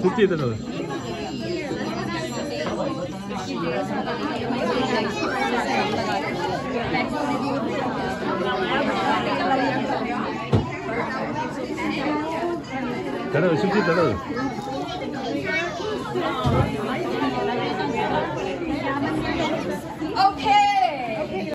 Tutti da dove? Thank you. Hello, she Okay.